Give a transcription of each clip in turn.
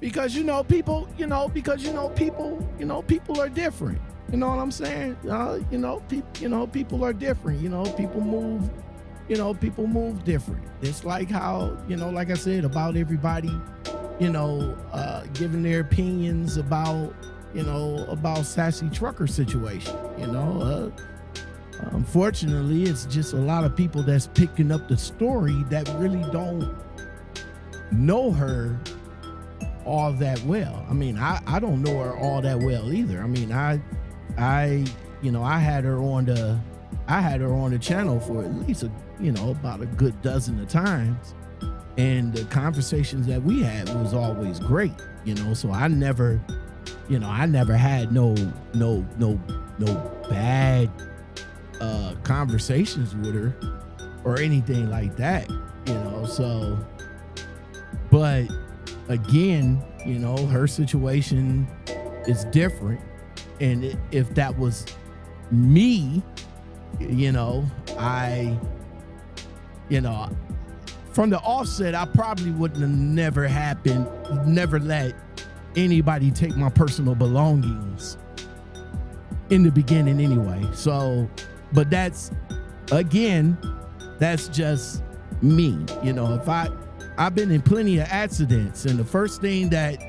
because you know people, you know, because you know people, you know, people are different. You know what I'm saying? Uh, you know, people, you know, people are different. You know, people move, you know, people move different. It's like how, you know, like I said about everybody, you know, uh, giving their opinions about, you know, about sassy trucker situation. You know, uh, unfortunately, it's just a lot of people that's picking up the story that really don't know her all that well. I mean, I, I don't know her all that well either. I mean, I I you know, I had her on the I had her on the channel for at least a you know, about a good dozen of times. And the conversations that we had was always great, you know. So I never, you know, I never had no no no no bad uh conversations with her or anything like that, you know. So but again, you know, her situation is different. And if that was me, you know, I, you know, from the offset, I probably wouldn't have never happened, never let anybody take my personal belongings in the beginning anyway. So, but that's again, that's just me. You know, if I I've been in plenty of accidents, and the first thing that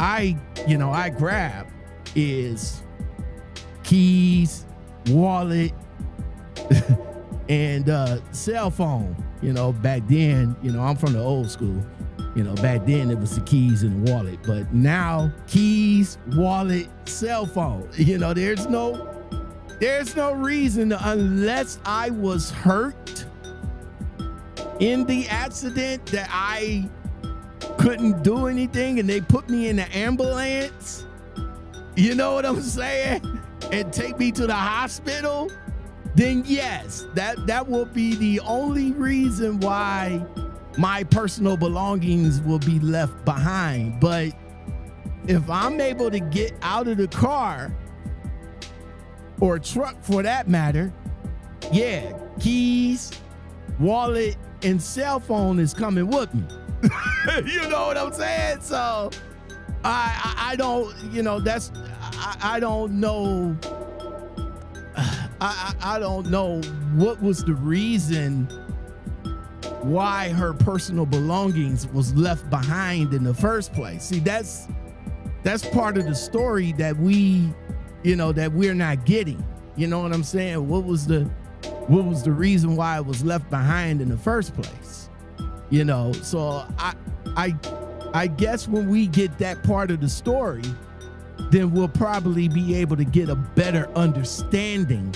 I, you know, I grab is keys, wallet, and uh, cell phone. You know, back then, you know, I'm from the old school. You know, back then it was the keys and the wallet, but now keys, wallet, cell phone. You know, there's no, there's no reason unless I was hurt in the accident that I couldn't do anything and they put me in the ambulance, you know what I'm saying? And take me to the hospital, then yes, that that will be the only reason why my personal belongings will be left behind. But if I'm able to get out of the car or truck for that matter, yeah, keys, wallet, and cell phone is coming with me. you know what I'm saying? So I, I, I don't you know that's I, I don't know I, I don't know what was the reason why her personal belongings was left behind in the first place. See, that's that's part of the story that we, you know, that we're not getting. You know what I'm saying? What was the what was the reason why it was left behind in the first place? You know so i i i guess when we get that part of the story then we'll probably be able to get a better understanding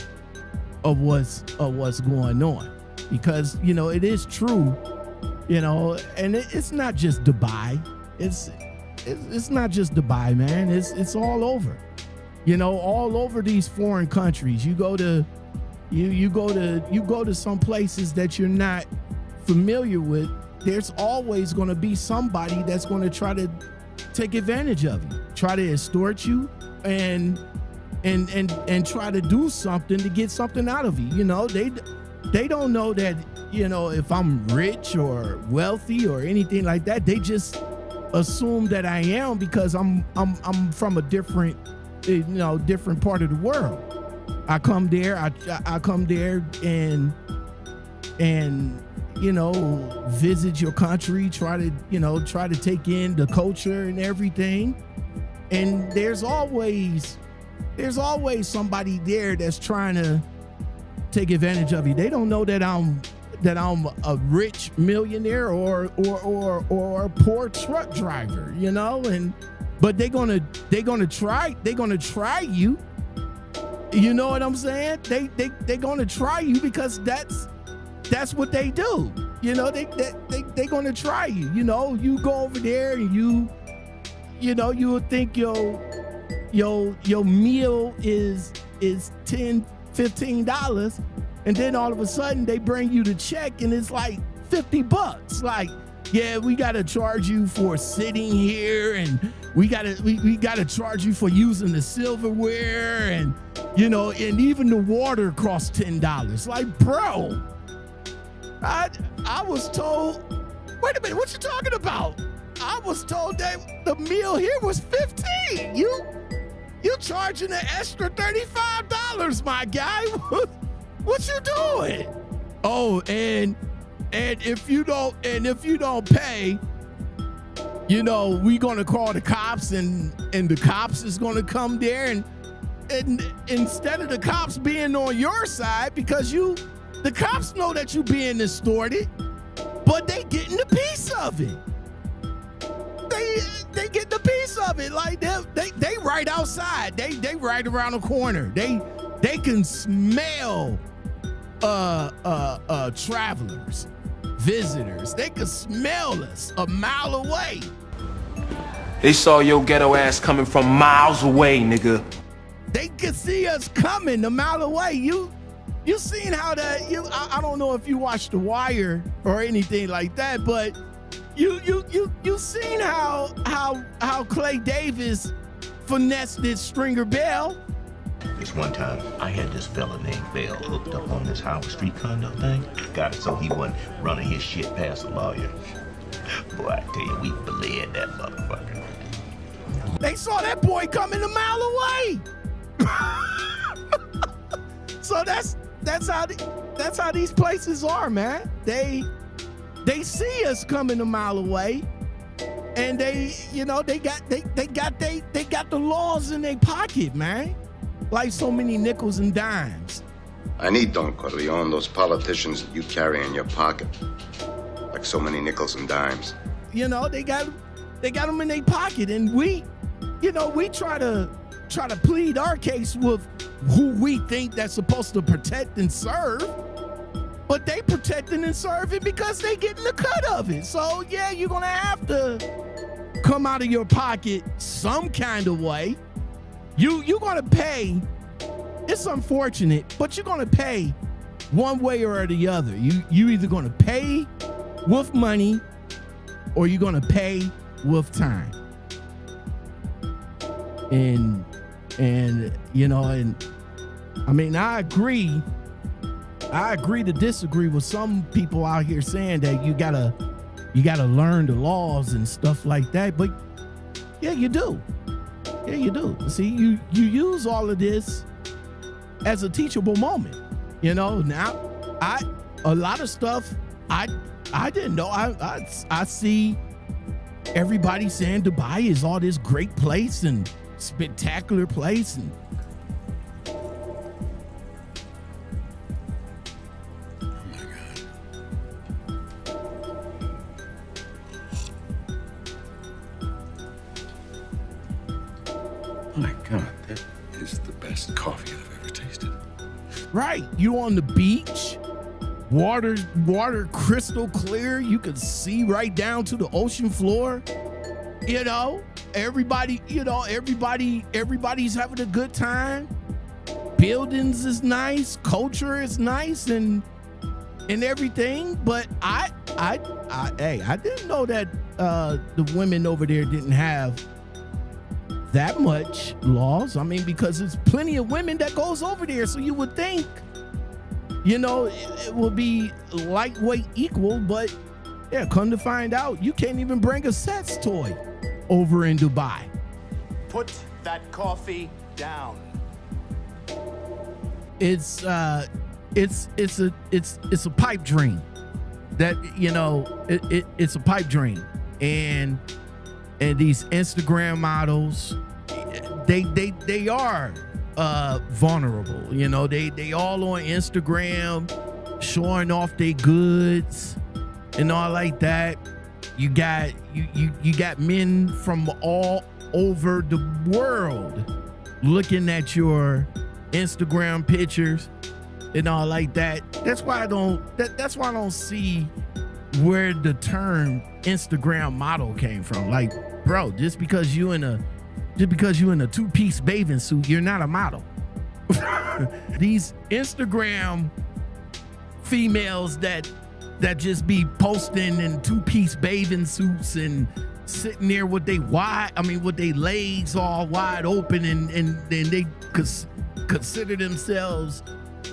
of what's of what's going on. Because you know it is true you know and it, it's not just dubai. It's it's not just dubai man. It's it's all over. You know all over these foreign countries. You go to you you go to you go to some places that you're not familiar with there's always going to be somebody that's going to try to take advantage of you try to extort you and and and and try to do something to get something out of you you know? They they don't know that you know if i'm rich or wealthy or anything like that they just assume that i am because i'm i'm i'm from a different you know different part of the world I come there, I I come there and and you know visit your country, try to you know try to take in the culture and everything. And there's always there's always somebody there that's trying to take advantage of you. They don't know that I'm that I'm a rich millionaire or or or or poor truck driver, you know, and but they're gonna they're gonna try they're gonna try you you know what I'm saying? They they they're gonna try you because that's that's what they do. You know, they they they they gonna try you. You know, you go over there and you you know, you would think your your your meal is is 10 15 dollars and then all of a sudden they bring you the check and it's like 50 bucks like yeah we got to charge you for sitting here and we got to we, we got to charge you for using the silverware and you know, and even the water costs ten dollars. Like, bro, I I was told. Wait a minute, what you talking about? I was told that the meal here was 15. You you charging an extra $35, my guy. what you doing? Oh, and and if you don't and if you don't pay, you know, we gonna call the cops and and the cops is gonna come there and and instead of the cops being on your side because you the cops know that you being distorted, but they getting a piece of it. They they get the piece of it. Like they they, they right outside. They they right around the corner. They they can smell uh uh uh travelers, visitors. They could smell us a mile away. They saw your ghetto ass coming from miles away, nigga. They could see us coming a mile away. You you seen how that you I, I don't know if you watched The Wire or anything like that, but you you you you seen how how how Clay Davis finessed this Stringer Bell. This one time, I had this fella named Bell hooked up on this Howard Street condo thing. Got it so he wasn't running his shit past a lawyer. Boy, I tell you, we bled that motherfucker. They saw that boy coming a mile away. so that's that's how the, that's how these places are, man. They they see us coming a mile away, and they you know they got they they got they they got the laws in their pocket, man. Like so many nickels and dimes. I need Don Corleone, those politicians that you carry in your pocket, like so many nickels and dimes. You know they got they got them in their pocket, and we, you know, we try to try to plead our case with who we think that's supposed to protect and serve. But they protecting and serving because they getting the cut of it. So yeah, you're gonna have to come out of your pocket some kind of way. You you're gonna pay. It's unfortunate, but you're gonna pay one way or the other. You you either gonna pay with money or you're gonna pay with time. And and you know, and I mean, I agree. I agree to disagree with some people out here saying that you gotta you gotta learn the laws and stuff like that. But yeah, you do. Yeah, you do. See, you you use all of this as a teachable moment. You know, now I a lot of stuff I I didn't know. I I, I see everybody saying Dubai is all this great place and spectacular place and My God, that is the best coffee I've ever tasted. Right. You on the beach, water, water crystal clear. You can see right down to the ocean floor. You know, everybody, you know, everybody, everybody's having a good time. Buildings is nice, culture is nice, and and everything. But I, I, I, hey, I didn't know that uh, the women over there didn't have that much laws. I mean, because there's plenty of women that goes over there, so you would think, you know, it, it will be lightweight equal. But yeah, come to find out, you can't even bring a sex toy over in Dubai. Put that coffee down. It's uh, it's it's a it's it's a pipe dream. That you know, it, it it's a pipe dream, and and these Instagram models, they they they are uh vulnerable. You know, they they all on Instagram showing off their goods and all like that. You got you you you got men from all over the world looking at your Instagram pictures and all like that. That's why I don't that, that's why I don't see where the term Instagram model came from. Like, bro, just because you in a just because you in a two-piece bathing suit, you're not a model. These Instagram females that that just be posting in two-piece bathing suits and sitting there with they wide, I mean, with their legs all wide open and and then they cons- consider themselves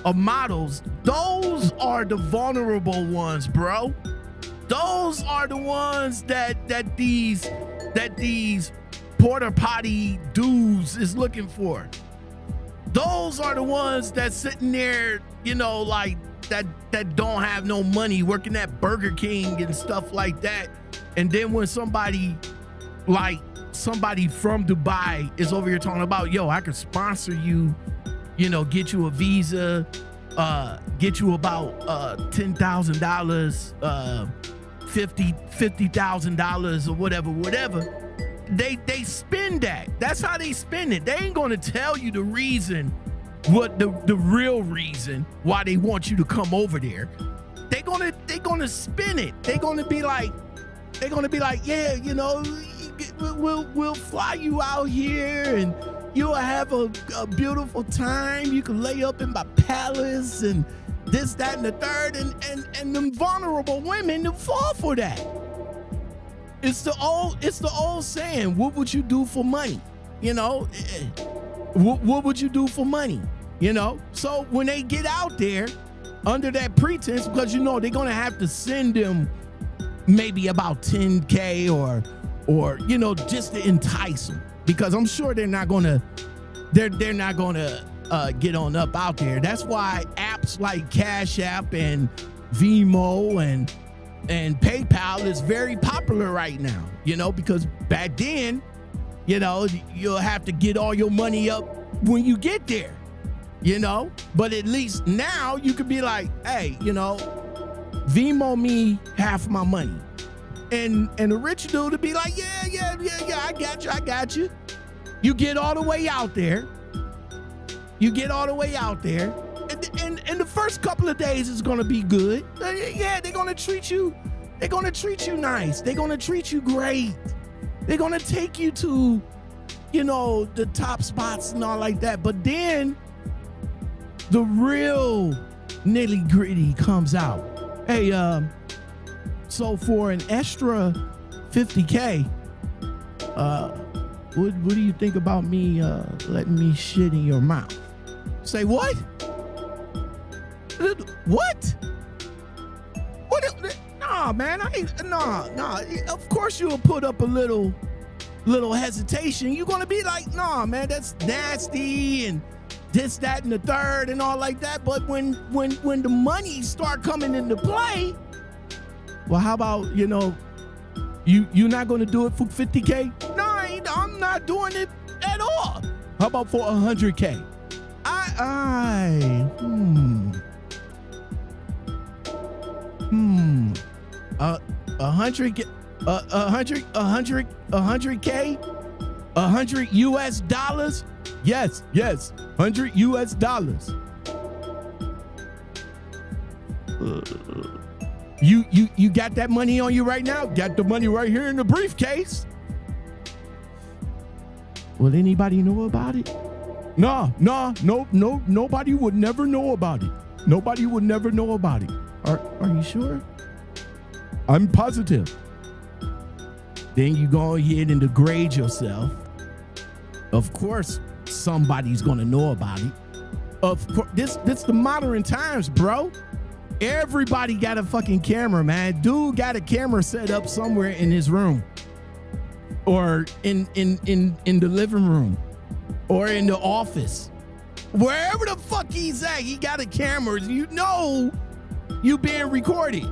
a models. Those are the vulnerable ones, bro. Those are the ones that that these that these porta potty dudes is looking for. Those are the ones that sitting there, you know, like that that don't have no money working at Burger King and stuff like that. And then when somebody like somebody from Dubai is over here talking about, yo, I can sponsor you, you know, get you a visa, uh, get you about uh ten thousand uh, dollars 50 $50,000 or whatever, whatever, they they spend that. That's how they spend it. They ain't going to tell you the reason what the the real reason why they want you to come over there. They going to they going to spin it. They going to be like they going to be like, "Yeah, you know, we'll we'll fly you out here and you'll have a, a beautiful time. You can lay up in my palace and this, that, and the third, and and and them vulnerable women to fall for that. It's the old it's the old saying, what would you do for money? You know, eh, what, what would you do for money? You know, so when they get out there under that pretense, because you know they're gonna have to send them maybe about 10k or or you know just to entice them because I'm sure they're not gonna they're they're not gonna uh, get on up out there. That's why apps like Cash App and Venmo and and PayPal is very popular right now. You know because back then, you know you'll have to get all your money up when you get there. You know, but at least now you could be like, hey, you know, Venmo me half my money and and the rich dude to be like, yeah, yeah, yeah, yeah, I got you, I got you. You get all the way out there. You get all the way out there, and and, the first couple of days is gonna be good. Yeah, they're gonna treat you. They're gonna treat you nice. They're gonna treat you great. They're gonna take you to, you know, the top spots and all like that. But then, the real nitty gritty comes out. Hey, um so for an extra 50k, uh, what what do you think about me uh, letting me shit in your mouth? Say what? What? What? Nah, man, I ain't. Nah, nah. Of course you'll put up a little, little hesitation. You're gonna be like, nah, man, that's nasty and this, that, and the third, and all like that. But when when when the money start coming into play, well, how about, you know, you you're not gonna do it for 50k? No, I'm not doing it at all. How about for 100k? I I hmm hmm uh, a hundred uh, a hundred a hundred a hundred k a hundred US dollars yes yes hundred US dollars you you you got that money on you right now? Got the money right here in the briefcase. Will anybody know about it? Nah, nah, no, no, nobody would never know about it. Nobody would never know about it. Are are you sure? I'm positive. Then you go ahead and degrade yourself. Of course, somebody's gonna know about it. Of course, this this the modern times, bro. Everybody got a fucking camera, man. Dude got a camera set up somewhere in his room or in in in in the living room or in the office. Wherever the fuck he's at, he got a camera. You know you being recorded.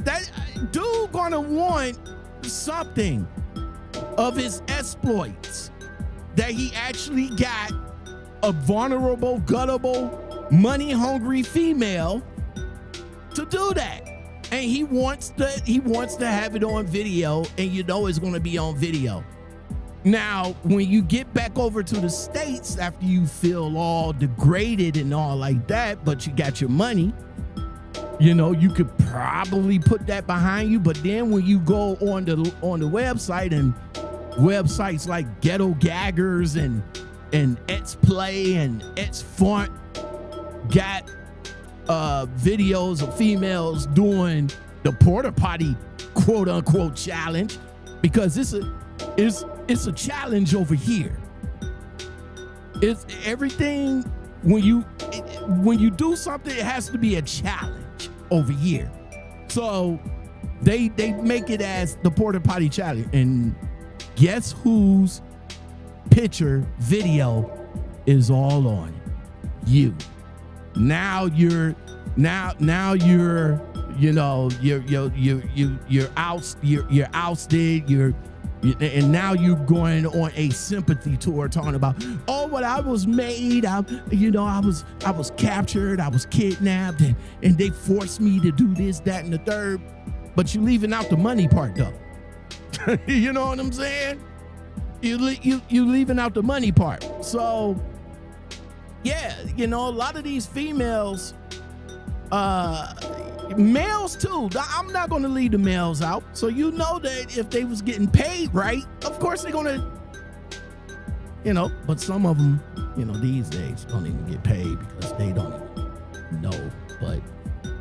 That dude gonna want something of his exploits that he actually got a vulnerable, gullible, money hungry female to do that. And he wants to he wants to have it on video and you know it's going to be on video. Now, when you get back over to the states after you feel all degraded and all like that, but you got your money, you know, you could probably put that behind you, but then when you go on the on the website and websites like Ghetto Gaggers and and X Play and X Font got uh, videos of females doing the porta potty quote unquote challenge because it's a it's it's a challenge over here. It's everything when you when you do something, it has to be a challenge over here. So they they make it as the porta potty challenge, and guess whose picture video is all on? You. Now you're now now you're you know you're you're you you you're out you're you're ousted you're and now you're going on a sympathy tour talking about oh what i was made you know i was i was captured i was kidnapped and and they forced me to do this that and the third but you're leaving out the money part though. You know what i'm saying? You you you leaving out the money part. So yeah you know a lot of these females uh males too. I'm not going to leave the males out. So you know that if they was getting paid right of course they're going to you know but some of them you know these days don't even get paid because they don't know. But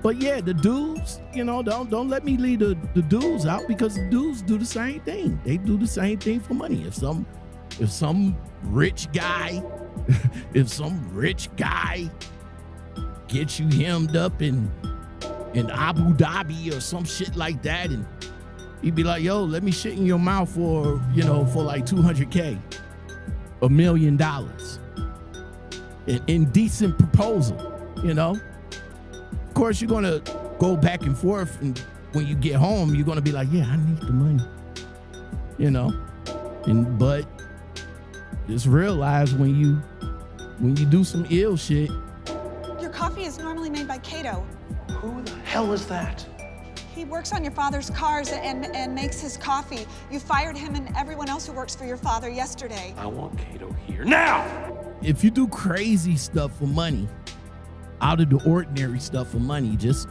but yeah the dudes you know don't don't let me leave the, the dudes out because the dudes do the same thing. They do the same thing for money. If some if some rich guy if some rich guy gets you hemmed up in in Abu Dhabi or some shit like that, and he'd be like, "Yo, let me shit in your mouth for you know for like 200k, a million dollars, an indecent proposal, you know." Of course, you're gonna go back and forth, and when you get home, you're gonna be like, "Yeah, I need the money," you know, and but just realize when you when you do some ill shit. Your coffee is normally made by Kato. Who the hell is that? He works on your father's cars and, and makes his coffee. You fired him and everyone else who works for your father yesterday. I want Kato here now! If you do crazy stuff for money, out of the ordinary stuff for money, just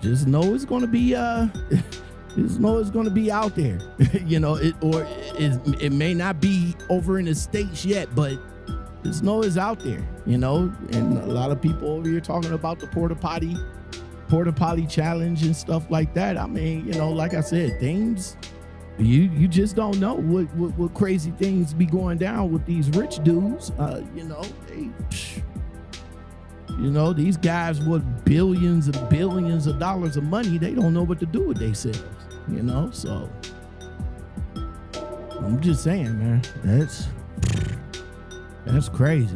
just know it's gonna be uh just know it's gonna be out there. you know, it or it, it may not be over in the States yet, but just know it's out there, you know. And a lot of people over here talking about the porta potty, porta potty challenge and stuff like that. I mean, you know, like I said, things you you just don't know what what, what crazy things be going down with these rich dudes. Uh, you know, they, you know, these guys with billions and billions of dollars of money, they don't know what to do with themselves. You know, so I'm just saying, man, that's. That's crazy.